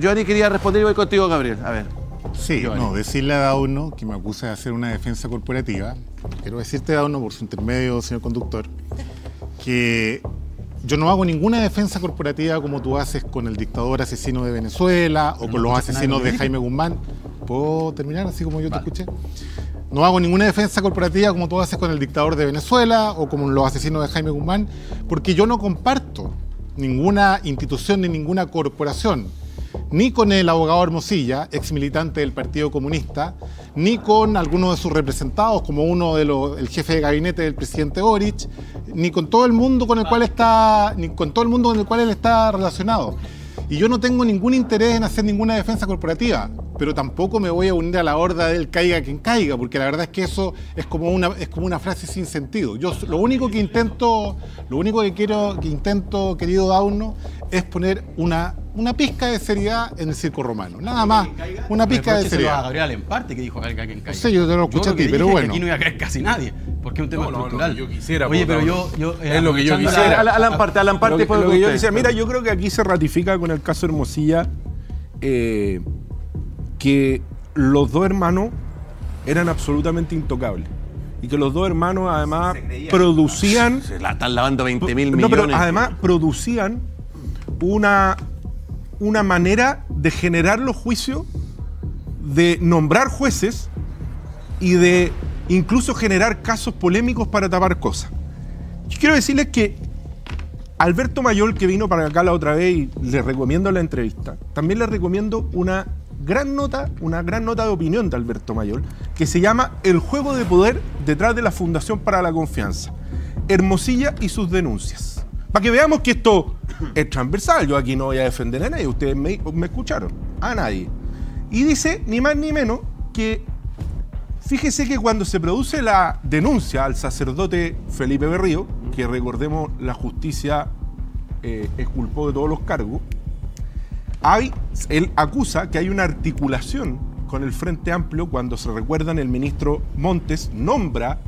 Giovanni quería responder y voy contigo, Gabriel. A ver. Sí, no, decirle a Dauno que me acusa de hacer una defensa corporativa. Quiero decirte, Dauno, por su intermedio, señor conductor, que yo no hago ninguna defensa corporativa como tú haces con el dictador asesino de Venezuela o con los asesinos de Jaime Guzmán. ¿Puedo terminar así como yo te escuché? No hago ninguna defensa corporativa como tú haces con el dictador de Venezuela o como los asesinos de Jaime Guzmán, porque yo no comparto ninguna institución ni ninguna corporación ni con el abogado Hermosilla, ex militante del Partido Comunista, ni con alguno de sus representados, como uno de los, el jefe de gabinete del presidente Boric, ni con todo el mundo con el cual está, ni con todo el mundo con el cual él está relacionado. Y yo no tengo ningún interés en hacer ninguna defensa corporativa, pero tampoco me voy a unir a la horda del caiga quien caiga, porque la verdad es que eso es como una, es como una frase sin sentido. Yo lo único que intento, lo único que quiero, que intento, querido Dauno, es poner una, una pizca de seriedad en el circo romano. Nada más, una pizca de seriedad. a Gabriel en parte que dijo caiga quien caiga. No sé, yo te lo escuché Yo a ti, que pero bueno. que aquí no iba a caer casi nadie, porque es un tema No, no, estructural. yo quisiera, Oye, pero yo... yo Es lo que yo quisiera. la- Alan Parte, Alan Parte, Lo que- lo que yo decía, mira, yo creo que aquí se ratifica con el caso Hermosilla eh, que los dos hermanos eran absolutamente intocables. Y que los dos hermanos además producían... Se la están lavando 20 mil No, millones. pero además producían una, una manera de generar los juicios, de nombrar jueces y de incluso generar casos polémicos para tapar cosas. Yo quiero decirles que Alberto Mayol, que vino para acá la otra vez y le recomiendo la entrevista, también le recomiendo una gran nota, una gran nota de opinión de Alberto Mayol, que se llama El juego de poder detrás de la Fundación para la Confianza. Hermosilla y sus denuncias. Para que veamos que esto es transversal. Yo aquí no voy a defender a nadie. Ustedes me, me escucharon. A nadie. Y dice, ni más ni menos, que fíjese que cuando se produce la denuncia al sacerdote Felipe Berrío, que recordemos la justicia eh, exculpó de todos los cargos, hay, él acusa que hay una articulación con el Frente Amplio cuando se recuerdan el ministro Montes nombra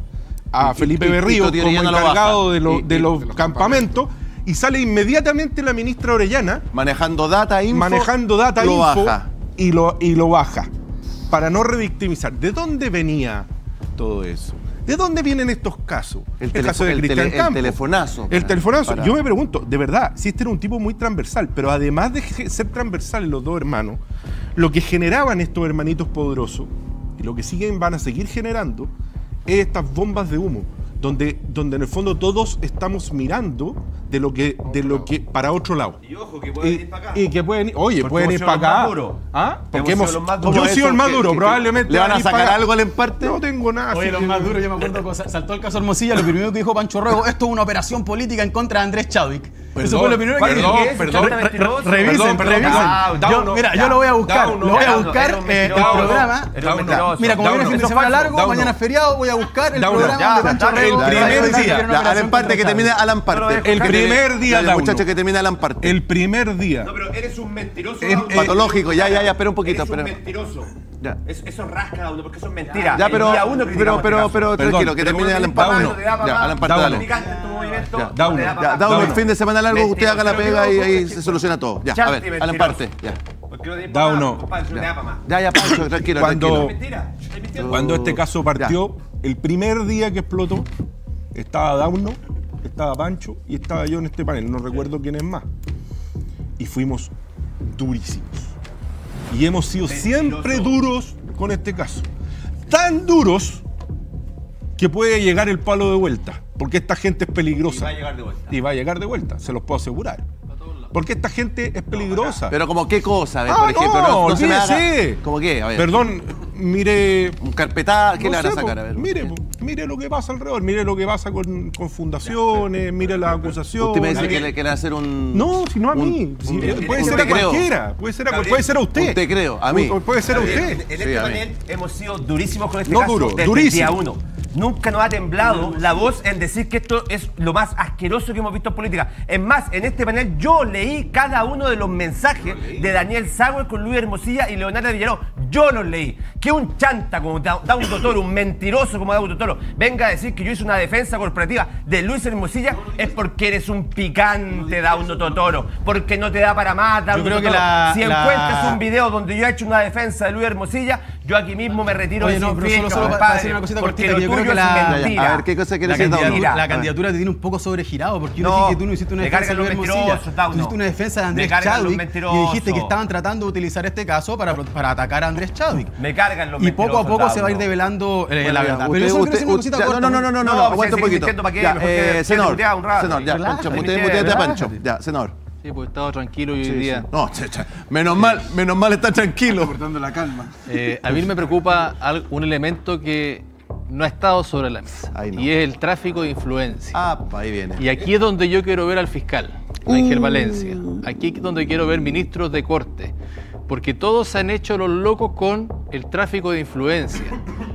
a Felipe y- y Berrío como encargado de, lo- los, de los campamentos y sale inmediatamente la ministra Orellana Manejando data info. manejando data lo info baja. Y, lo, y lo baja para no revictimizar. ¿De dónde venía todo eso? ¿De dónde vienen estos casos? El, caso de el Cristian tele- el telefonazo. El telefonazo. para- Yo me pregunto, de verdad, si este era un tipo muy transversal, pero además de ser transversales los dos hermanos, lo que generaban estos hermanitos poderosos, y lo que siguen van a seguir generando, es estas bombas de humo, donde, donde en el fondo todos estamos mirando de lo que, de lo que para otro lado. Y ojo, que pueden Y, ir para acá. y que pueden, oye, Porque pueden hemos ir sido para los más acá. duros. ¿Ah? Porque Hemos hemos, sido los más yo duros. he sido el más Que- duro, que- que- probablemente. ¿Le van a ir sacar algo al emparte? No tengo nada. Oye, así los que- más duros, yo me acuerdo sa- saltó el caso Hermosilla, lo primero que dijo Pancho Ruego, esto es una operación política en contra de Andrés Chadwick. Eso fue lo primero que perdón, dijo. ¿Qué es? perdón. Revisen, Perdón, perdón, revisen. Dauno, Yo- mira, yo lo voy a buscar, Dauno, lo voy a buscar un eh, el mentiroso. programa. Mentiroso. Mira, como viene fin de semana largo, mañana es feriado, voy a buscar el programa ya, de Pancho el que primer día, Alan Parte, que Chadwick. Alan Parte. El primer día, El Dauno. muchacho que termina Alan Parte. El primer día. No, pero eres un mentiroso. Patológico, ya, ya, ya, espera un poquito. Eres un mentiroso. Ya. Es- eso rasca, Dauno, porque eso es mentira. Ya, pero, día uno pero, pero, este pero. Perdón, tranquilo, que pero termine Alan da para Ya. Alan Parte, Dauno. dale. Da Ya, más. Dauno, el fin de semana largo, usted haga la pero pega y ahí se soluciona todo. Ya, a ver, Alan. Parte. Ya, da para Dauno. más, compadre, no te da para más. ya, ya, Pancho, tranquilo, Cuando-. Cuando este caso partió, el primer día que explotó, estaba Dauno, estaba Pancho y estaba yo en este panel. No recuerdo quién es más. Y fuimos durísimos. Y hemos sido siempre duros con este caso. Tan duros que puede llegar el palo de vuelta. Porque esta gente es peligrosa. Y va a llegar de vuelta. Y va a llegar de vuelta, se los puedo asegurar. Porque esta gente es peligrosa. Pero como qué cosa, a ver, Ah, por ejemplo. no, No, se me haga. ¿Cómo qué? A ver. Perdón, mire. Un carpetada, ¿qué no le van a sacar? A ver. Mire, mire lo que pasa alrededor, mire lo que pasa con, con fundaciones, mire las acusaciones. Usted me dice que le quiere hacer un. No, si no a un- mí. Si- un- puede un ser a cualquiera. Puede ser a, Gabriel, puede ser a usted. Un te creo, a mí. Pu- Puede ser a usted. en este panel hemos sido durísimos con este No caso duro, desde durísimo. el día uno. Nunca nos ha temblado la voz en decir que esto es lo más asqueroso que hemos visto en política. Es más, en este panel yo leí cada uno de los mensajes de Daniel Sagüe con Luis Hermosilla y Leonardo Villaró. Yo los leí. Que un chanta como Da- Daudo Toro, un mentiroso como Daudo Toro, venga a decir que yo hice una defensa corporativa de Luis Hermosilla es porque eres un picante, Daudo Toro. Porque no te da para más, Daudo creo que Toro. la- Si la- encuentras un video donde yo he hecho una defensa de Luis Hermosilla, yo aquí mismo me retiro Oye, de no, pero solo- para decir una cosita porque cortita, que yo creo que es la- a ver, ¿qué cosa quiere La decir candidatura, la candidatura te tiene un poco sobregirado porque yo No, dije que tú no hiciste una me defensa de Luis Hermosilla. Tú hiciste una defensa de Andrés Chadwick y dijiste que estaban tratando de utilizar este caso para, para atacar a Andrés Chadwick. Me cargan los Y poco a poco se va a ir develando eh, Bueno, la verdad. usted- Pero eso decir una cosita corta. No, no, no, no, no, No, no, aguanta un. Ya, senador, senador, Pancho, muteate a. Pancho. Ya, senador. Sí, pues he estado tranquilo y hoy día. No, menos mal, menos mal está tranquilo. Eh, a mí me preocupa un elemento que no ha estado sobre la mesa. Ahí no. Y es el tráfico de influencia. Ah, ahí viene. Y aquí es donde yo quiero ver al fiscal, Ángel Valencia. Aquí es donde quiero ver ministros de corte. Porque todos se han hecho los locos con el tráfico de influencia.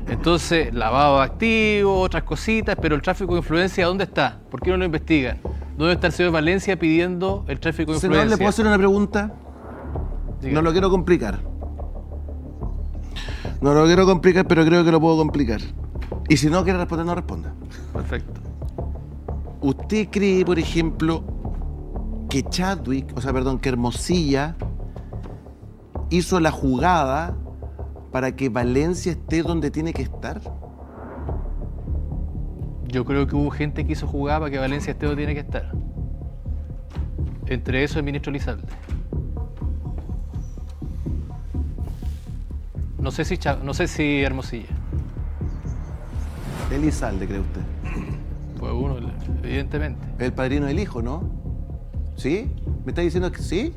Entonces, lavado de activos, otras cositas, pero el tráfico de influencia, ¿dónde está? ¿Por qué no lo investigan? ¿Dónde está el señor Valencia pidiendo el tráfico de Senador, influencia? ¿le puedo hacer una pregunta? No lo quiero complicar. No lo quiero complicar, pero creo que lo puedo complicar. Y si no quiere responder, no responda. Perfecto. ¿Usted cree, por ejemplo, que Chadwick, o sea, perdón, que Hermosilla hizo la jugada para que Valencia esté donde tiene que estar? Yo creo que hubo gente que hizo jugar para que Valencia esté donde tiene que estar. Entre eso el ministro Lizalde. No sé si Cha- no sé si Hermosilla. Elizalde, cree usted. Fue uno, evidentemente. El padrino del hijo, ¿no? ¿Sí? ¿Me está diciendo que sí?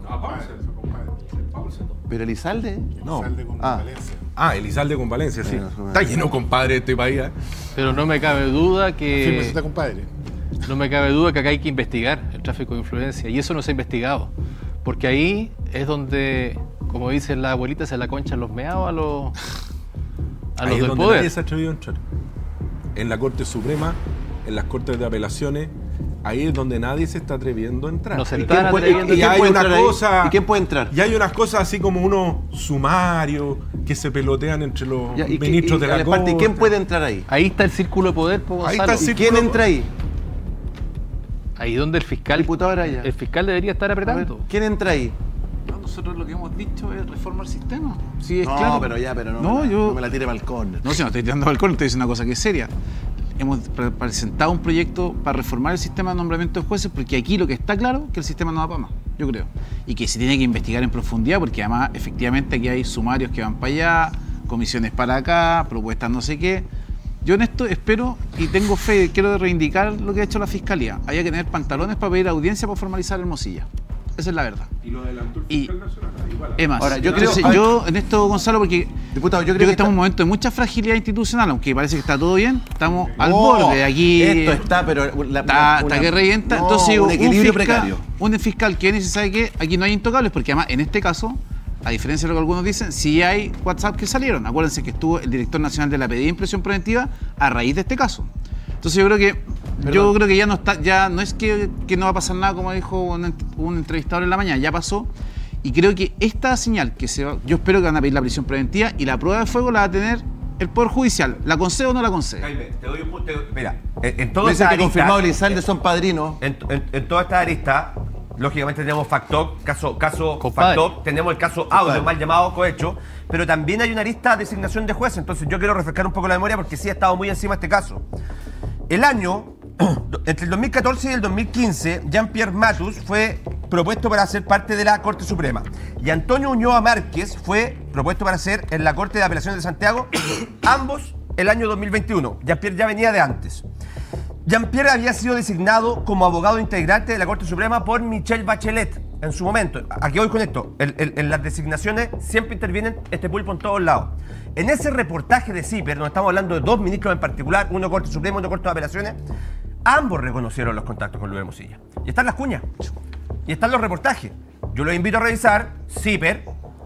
¿Pero Elizalde? No. Elizalde con Ah, Valencia. Ah, Elizalde con Valencia, sí. Está lleno, compadre, este país. ¿eh? Pero no me cabe duda que está, compadre. no me cabe duda que acá hay que investigar el tráfico de influencia y eso no se ha investigado. Porque ahí es donde, como dicen las abuelitas, se la conchan los meados a los a Ahí los es del donde poder. nadie se ha atrevido a entrar. En la Corte Suprema, en las Cortes de Apelaciones, ahí es donde nadie se está atreviendo a entrar. No se Y están quién puede- atreviendo y ¿Quién hay una ahí? cosa. ¿Y quién puede entrar? Y hay unas cosas así como unos sumarios que se pelotean entre los Ya, ¿y ministros y- de la a parte, ¿y Corte. quién puede entrar ahí? Ahí está el círculo de poder, po, Ahí Gonzalo. está el ¿Y círculo- quién entra ahí? Ahí donde el fiscal, Diputado Araya. el fiscal debería estar ver, apretando. ¿Quién entra ahí? No, nosotros lo que hemos dicho es reformar el sistema. Sí, es no, claro. pero ya, pero no, No, me la, yo- no me la tire balcón. No, si no estoy tirando balcón, estoy diciendo una cosa que es seria. Hemos pre- presentado un proyecto para reformar el sistema de nombramiento de jueces porque aquí lo que está claro es que el sistema no da para más, yo creo. Y que se tiene que investigar en profundidad porque además efectivamente aquí hay sumarios que van para allá, comisiones para acá, propuestas no sé qué. Yo en esto espero y tengo fe, quiero reivindicar lo que ha hecho la Fiscalía. Hay que tener pantalones para pedir audiencia para formalizar Hermosilla. Esa es la verdad. Y lo adelantó el Y- fiscal nacional. igual. Es más, Ahora, yo creo- yo en esto, Gonzalo, porque Diputado, yo yo creo creo que que estamos en un momento de mucha fragilidad institucional, aunque parece que está todo bien, estamos al borde. Aquí Esto está, pero. la- está, una- está que revienta. no, Entonces, digo, un equilibrio fiscal, precario. Un fiscal que viene y se sabe que aquí no hay intocables, porque además en este caso, a diferencia de lo que algunos dicen, sí hay WhatsApp que salieron. Acuérdense que estuvo el director nacional de la pedida de impresión preventiva a raíz de este caso. Entonces yo creo que yo creo que ya no está, ya no es que, que no va a pasar nada como dijo un, un entrevistador en la mañana, ya pasó. Y creo que esta señal que se va, yo espero que van a pedir la prisión preventiva y la prueba de fuego la va a tener el Poder Judicial. ¿La concede o no la concede? Jaime, te doy un punto. Mira, en, en toda Dice esta que confirmado Elizalde son padrinos. en, en- en toda esta arista, lógicamente tenemos Factor, caso, caso. Factor, tenemos el caso Audio, mal llamado cohecho, pero también hay una arista de designación de jueces. Entonces yo quiero refrescar un poco la memoria porque sí ha estado muy encima este caso. El año, entre el 2014 y el 2015, Jean-Pierre Matus fue propuesto para ser parte de la Corte Suprema. Y Antonio Uñoa Márquez fue propuesto para ser en la Corte de Apelaciones de Santiago, ambos el año 2021. Jean-Pierre ya venía de antes. Jean-Pierre había sido designado como abogado integrante de la Corte Suprema por Michelle Bachelet en su momento. Aquí voy con esto. En, en- en las designaciones siempre intervienen este pulpo en todos lados. En ese reportaje de CIPER, donde estamos hablando de dos ministros en particular, uno Corte Suprema y uno Corte de Apelaciones, ambos reconocieron los contactos con Luis Hermosilla. Y están las cuñas. Y están los reportajes. Yo los invito a revisar CIPER,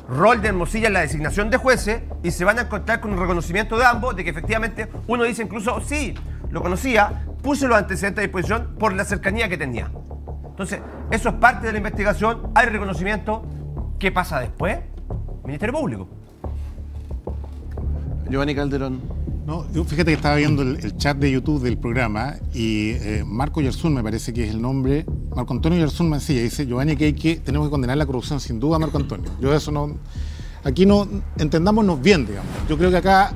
rol de Hermosilla en la designación de jueces y se van a encontrar con un reconocimiento de ambos de que efectivamente uno dice incluso, sí, lo conocía, puse los antecedentes a disposición por la cercanía que tenía. Entonces, eso es parte de la investigación, hay reconocimiento. ¿Qué pasa después? Ministerio Público. Giovanni Calderón. No, yo fíjate que estaba viendo el, el chat de YouTube del programa y eh, Marco Yersun me parece que es el nombre, Marco Antonio Yersun Mancilla, dice, Giovanni, que, hay que tenemos que condenar la corrupción sin duda, Marco Antonio. Yo eso no, aquí no, entendámonos bien, digamos. Yo creo que acá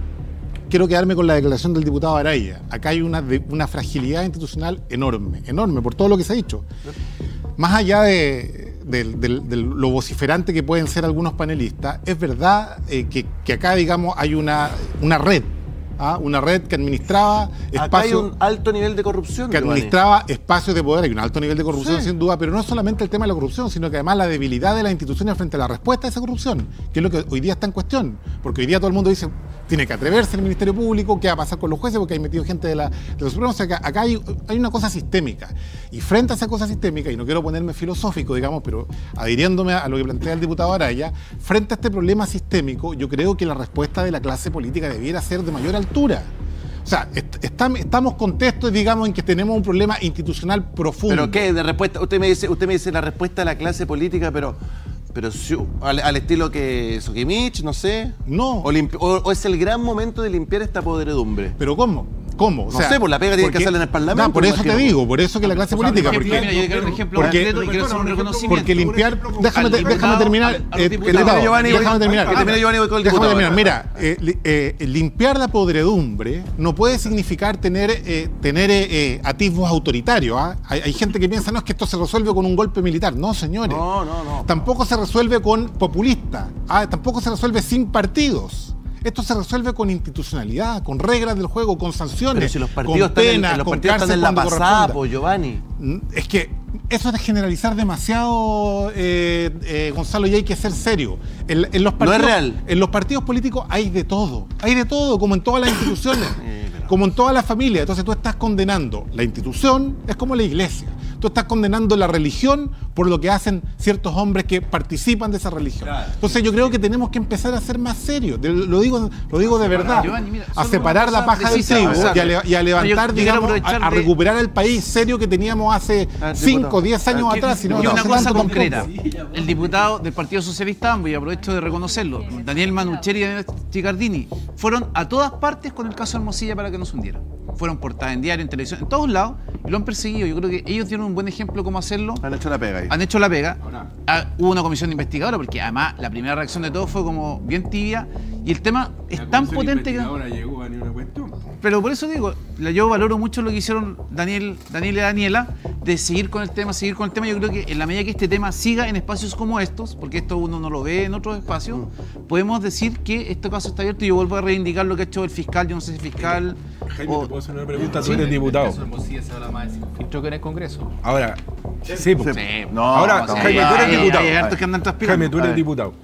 quiero quedarme con la declaración del diputado Araya. Acá hay una, fragilidad institucional enorme, enorme, por todo lo que se ha dicho. Más allá de, lo vociferante que pueden ser algunos panelistas, es verdad eh, que, que acá, digamos, hay una, una red, ¿ah? una red que administraba Acá hay espacios un alto nivel de corrupción. que administraba espacios de poder, hay un alto nivel de corrupción Sí. sin duda, pero no solamente el tema de la corrupción, sino que además la debilidad de las instituciones frente a la respuesta a esa corrupción, que es lo que hoy día está en cuestión, porque hoy día todo el mundo dice, tiene que atreverse el Ministerio Público, qué va a pasar con los jueces, porque hay metido gente de la, de los supremos, o sea, acá hay, una cosa sistémica, y frente a esa cosa sistémica, y no quiero ponerme filosófico, digamos, pero adhiriéndome a lo que plantea el diputado Araya, frente a este problema sistémico, yo creo que la respuesta de la clase política debiera ser de mayor altura. O sea, est- estam- estamos contextos, digamos, en que tenemos un problema institucional profundo. ¿Pero qué? De respuesta, usted me dice, usted me dice la respuesta de la clase política, pero, pero si- al, al estilo que Sokimich, no sé. No. O, limpi- o- o es el gran momento de limpiar esta podredumbre. ¿Pero cómo? ¿Cómo? No sé, pues la pega tiene que porque- hacerla en el Parlamento, No, por eso te digo, por eso que la clase política. Porque, mira, yo quiero dar un ejemplo porque- concreto y quiero hacer un reconocimiento. porque limpiar. Déjame, diputado, déjame terminar. al- eh, diputado, Giovanni, déjame terminar. que termine Giovanni, voy con el Déjame terminar. Mira, eh, eh, limpiar la podredumbre no puede significar tener, eh, tener eh, eh, atisbos autoritarios. ¿ah? Hay, hay gente que piensa, no, es que esto se resuelve con un golpe militar. No, señores. No, no, no. Tampoco se resuelve con populistas. ¿ah? Tampoco se resuelve sin partidos. Esto se resuelve con institucionalidad, con reglas del juego, con sanciones, Pero si los con partidos están en, penas, los con partidos están en la pasada, pues, Giovanni. Mm, Es que eso es de generalizar demasiado, eh, eh, Gonzalo, y hay que ser serio. En, en los No es partidos, real. En los partidos políticos hay de todo. Hay de todo, como en todas las instituciones, como en todas las familias. Entonces tú estás condenando la institución, es como la iglesia. Tú estás condenando la religión por lo que hacen ciertos hombres que participan de esa religión. Entonces yo creo que tenemos que empezar a ser más serios. De- Lo digo, lo digo de verdad. Giovanni, mira, a separar la paja del trigo y a, le- y a levantar, yo digamos, a, recuperar el país serio que teníamos hace Ah, 5 diputado. o 10 años atrás. Y una cosa concreta, el diputado del Partido Socialista, y aprovecho de reconocerlo, Daniel Manucheri y Daniel Chicardini, fueron a todas partes con el caso Hermosilla para que no se hundieran. Fueron portadas en diario, en televisión, en todos lados, y lo han perseguido. Yo creo que ellos dieron un buen ejemplo cómo hacerlo. Han hecho la pega ahí. Han hecho la pega. Ah, hubo una comisión investigadora, porque además la primera reacción de todos fue como bien tibia, y el tema es tan potente que... Ahora llegó a ni una cuestión. Pero por eso digo, yo valoro mucho lo que hicieron Daniel, Daniel y Daniela, de seguir con el tema, seguir con el tema. Yo creo que en la medida que este tema siga en espacios como estos, porque esto uno no lo ve en otros espacios, podemos decir que este caso está abierto y yo vuelvo a reivindicar lo que ha hecho el fiscal, yo no sé si fiscal... Jaime, o- te puedo hacer una pregunta. Tú eres diputado. Hermosilla se habla más de sin filtro que en el Congreso. Ahora, sí, pues. Sí, No, Ahora, estamos- Jaime, tú eres diputado. Jaime, tú A eres diputado.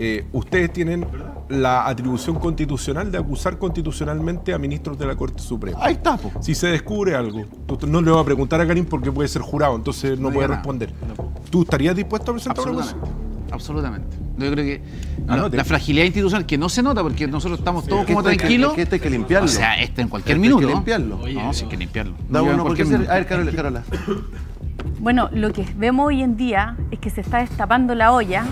Eh, ustedes tienen la atribución constitucional de acusar constitucionalmente a ministros de la Corte Suprema. Ahí está, po. Si se descubre algo, tú- no le voy a preguntar a Karim porque puede ser jurado, entonces no, No puede responder. ¿Tú estarías dispuesto a presentar una Absolutamente. acusación? Absolutamente. Yo creo que Ah, la, no, te- la fragilidad institucional que no se nota porque nosotros estamos todos Que como esto hay que- tranquilos. que esto hay que limpiarlo. O sea, este en cualquier Esto hay que minuto. limpiarlo. No, sí hay que limpiarlo. Da No, uno en por cualquier qué ser- minuto. A ver, Carola, Carola. Bueno, lo que vemos hoy en día es que se está destapando la olla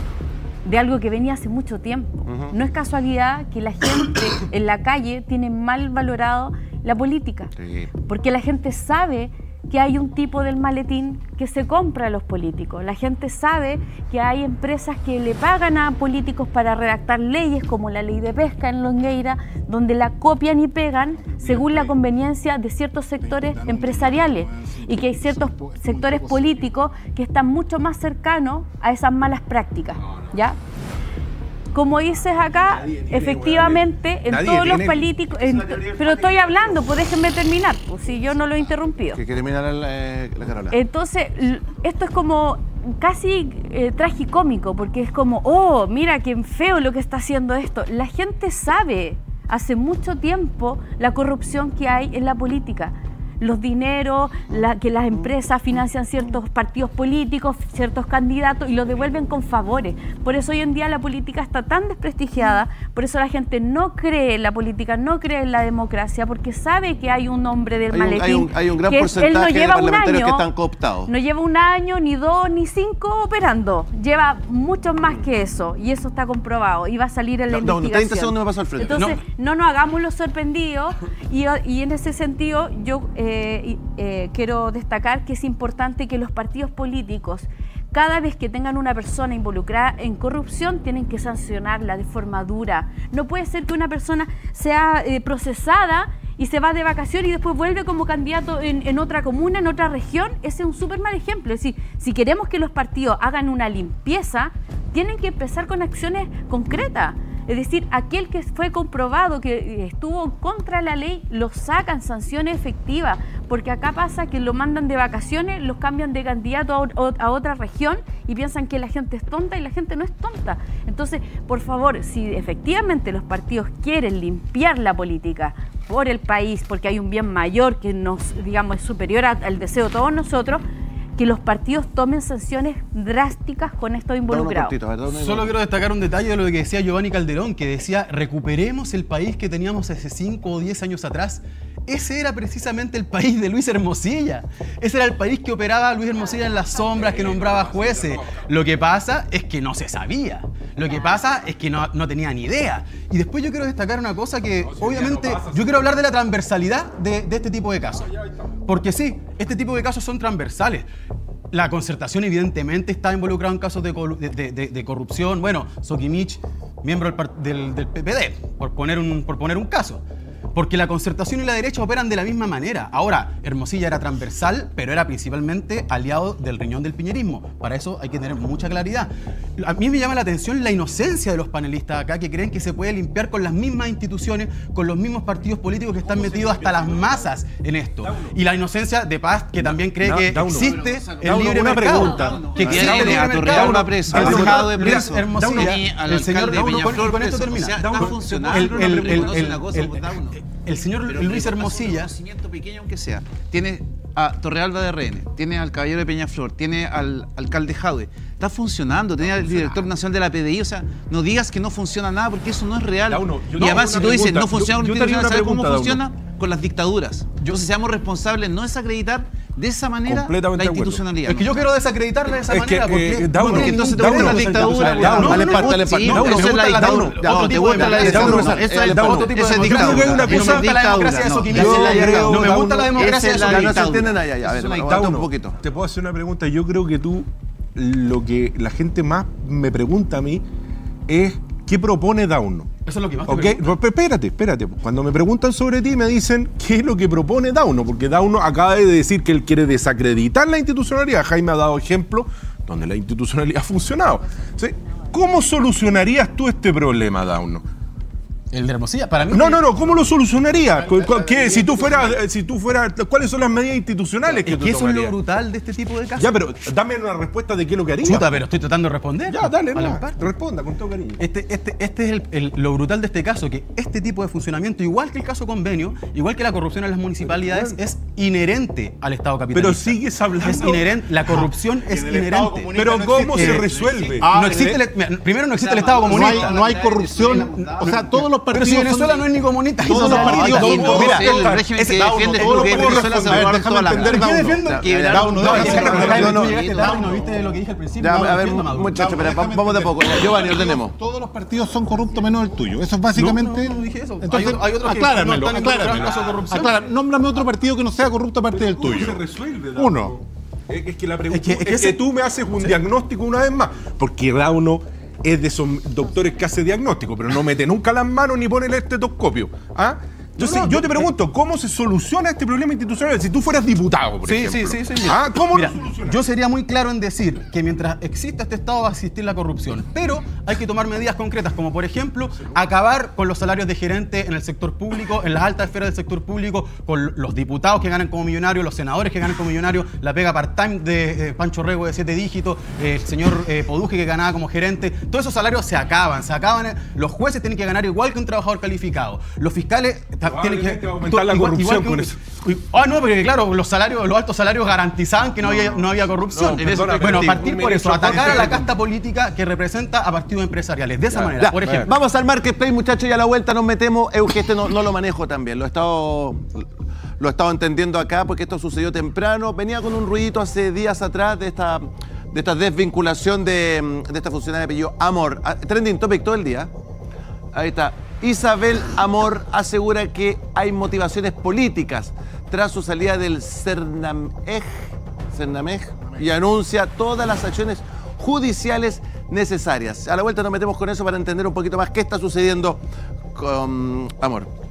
de algo que venía hace mucho tiempo. No es casualidad que la gente en la calle tiene mal valorado la política, Sí. porque la gente sabe que hay un tipo del maletín que se compra a los políticos. La gente sabe que hay empresas que le pagan a políticos para redactar leyes como la ley de pesca en Longueira, donde la copian y pegan según la conveniencia de ciertos sectores empresariales y que hay ciertos sectores políticos que están mucho más cercanos a esas malas prácticas, ¿ya? Como dices acá, efectivamente, en Nadie todos los políticos, en- pero estoy hablando, pues déjenme terminar, pues si yo no lo he interrumpido. Que quiere mirar la, eh, la Carola. Entonces, esto es como casi eh, tragicómico, porque es como, oh, mira qué feo lo que está haciendo esto. La gente sabe hace mucho tiempo la corrupción que hay en la política. Los dineros, la- que las empresas financian ciertos partidos políticos, ciertos candidatos y los devuelven con favores. Por eso hoy en día la política está tan desprestigiada, por eso la gente no cree en la política, no cree en la democracia, porque sabe que hay un hombre del Hay un, maletín. hay un- hay un gran que es- él porcentaje no de lleva un parlamentarios que año, están cooptados. no lleva un año, ni dos, ni cinco operando. Lleva mucho más que eso. Y eso está comprobado. Y va a salir en la No, no, 30 investigación. segundos me paso al frente. Entonces, no, nos hagamos los sorprendidos. Y, y en ese sentido, yo eh, y- eh, quiero destacar que es importante que los partidos políticos, cada vez que tengan una persona involucrada en corrupción, tienen que sancionarla de forma dura. No puede ser que una persona sea eh, procesada y se va de vacaciones y después vuelve como candidato en, en otra comuna, en otra región, ese es un súper mal ejemplo. Es decir, si queremos que los partidos hagan una limpieza, tienen que empezar con acciones concretas. Es decir, aquel que fue comprobado que estuvo contra la ley, lo sacan sanciones efectivas, porque acá pasa que lo mandan de vacaciones, los cambian de candidato a, otra región y piensan que la gente es tonta y la gente no es tonta. Entonces, por favor, si efectivamente los partidos quieren limpiar la política por el país, porque hay un bien mayor que nos, digamos, es superior al deseo de todos nosotros, que los partidos tomen sanciones drásticas con estos involucrados. cortito, Solo quiero destacar un detalle de lo que decía Giovanni Calderón, que decía, recuperemos el país que teníamos hace 5 o 10 años atrás. Ese era precisamente el país de Luis Hermosilla. Ese era el país que operaba Luis Hermosilla en las sombras, que nombraba jueces. Lo que pasa es que no se sabía. Lo que pasa es que no, no tenía ni idea. Y después yo quiero destacar una cosa que, obviamente, yo quiero hablar de la transversalidad de, de este tipo de casos. Porque sí, este tipo de casos son transversales. La concertación evidentemente está involucrada en casos de, colu- de- de- de- de corrupción. Bueno, Sokimich, miembro del- del PPD, por poner, un, por poner un caso. Porque la concertación y la derecha operan de la misma manera. Ahora, Hermosilla era transversal, pero era principalmente aliado del riñón del piñerismo. Para eso hay que tener mucha claridad. A mí me llama la atención la inocencia de los panelistas acá, que creen que se puede limpiar con las mismas instituciones, con los mismos partidos políticos que están metidos hasta las masas en esto. Y la inocencia de Paz, que también cree que existe el libre una mercado. pregunta. Que existe el libre mercado. Preso, El al de preso, Hermosilla, el señor con- esto termina. El- el- señor Pero Luis un Hermosilla conocimiento pequeño aunque sea. Tiene a Torrealba de RN, tiene al caballero de Peñaflor, tiene al alcalde Jadwe. Está funcionando, tiene al director nacional de la PDI. O sea, no digas que no funciona nada porque eso no es real. Yo- y no, además, si tú dices no funciona Yo- con yo ¿sabes cómo pregunta, funciona? Con las dictaduras. Entonces, seamos responsables, no desacreditar de esa manera la institucionalidad. Es que yo quiero desacreditarle de esa Es que, manera. porque eh, Dauno, entonces te gusta la dictadura. No, eso es la la dictadura. ¿te gusta la democracia. dictadura? Dauno, Esa es el la- otro tipo de esa es democracia. dictadura. Yo creo que una No cosa- me gusta la democracia de no. Me gusta la democracia de no se entienden allá, ya. A ver, un poquito. Te puedo hacer una pregunta. Yo creo que tú, lo que la gente más me pregunta a mí es ¿qué propone Dauno? Eso es lo que más te Ok, pregunto. pero espérate, espérate. Cuando me preguntan sobre ti, me dicen qué es lo que propone Dauno, porque Dauno acaba de decir que él quiere desacreditar la institucionalidad. Jaime ha dado ejemplo donde la institucionalidad ha funcionado. Entonces, ¿Cómo solucionarías tú este problema, Dauno? El de Hermosilla, para mí. No, no, no, ¿cómo lo cu- qué? Si tú fueras, si tú fueras, ¿cuáles son las medidas institucionales que Es tú que eso es lo brutal de este tipo de casos. Ya, pero dame una respuesta de qué es lo que harías. Chuta, pero estoy tratando de responder. Ya, dale, no, la par. responda con todo cariño. Este, este, este es el- el- lo brutal de este caso, que este tipo de funcionamiento, igual que el caso convenio, igual que la corrupción en las municipalidades, es inherente al Estado capitalista. Pero sigues hablando- Es inherente, la corrupción es inherente. comunista Pero no ¿cómo existe- se resuelve? Ah, no existe el- primero no existe el Estado No hay, comunista. no hay corrupción. O sea, todos los pero partidos. si Venezuela son- no es ni comunista, ni Todos los partidos son- Mira, Mira, el régimen que defiende Venezuela se A toda la no viste lo que dije al principio. A ver, muchachos, vamos de poco. Giovanni, ordenemos. Todos los partidos son corruptos menos el tuyo. Eso es básicamente. No, dije eso. Entonces, Hay otro- hay otros que acláramelo, nómbrame otro partido que no sea corrupto aparte del ¿Cómo tuyo. se resuelve, Dauno? Uno. Es que la pregunta Es que- es es que, que ese- tú me haces un diagnóstico una vez más. Porque Dauno es de esos doctores que hace diagnóstico, pero no mete nunca las manos ni pone el estetoscopio. ¿Ah? Entonces, No, no, yo te eh, pregunto, ¿cómo se soluciona este problema institucional? Si tú fueras diputado, por Sí, ejemplo. sí, sí, sí. ¿Ah? ¿Cómo Mira, lo solucionas? Yo sería muy claro en decir que mientras exista este Estado va a existir la corrupción, pero hay que tomar medidas concretas, como por ejemplo acabar con los salarios de gerente en el sector público, en las altas esferas del sector público, con los diputados que ganan como millonarios, los senadores que ganan como millonarios, la pega part-time de eh, Pancho Rego de siete dígitos, eh, el señor eh, Poduje que ganaba como gerente. Todos esos salarios se acaban, se acaban. Los jueces tienen que ganar igual que un trabajador calificado. Los fiscales ta- tiene que aumentar la corrupción que- con eso. Ah, no, porque claro, los salarios, los altos salarios garantizaban que no, había, no había corrupción. No, perdona, bueno, pero partir por eso, atacar a la casta política que representa a partidos empresariales. De esa manera, Ya, por ejemplo. Vamos al marketplace, muchachos, y a la vuelta nos metemos. Que este no, no lo manejo también. Lo he estado. Lo he estado entendiendo acá porque esto sucedió temprano. Venía con un ruidito hace días atrás de esta, de esta desvinculación de, de esta funcionaria de apellido Amor. Ah, Trending topic todo el día. Ahí está. Isabel Amor asegura que hay motivaciones políticas tras su salida del Cernamej, Cernamej y anuncia todas las acciones judiciales necesarias. A la vuelta nos metemos con eso para entender un poquito más qué está sucediendo con Amor.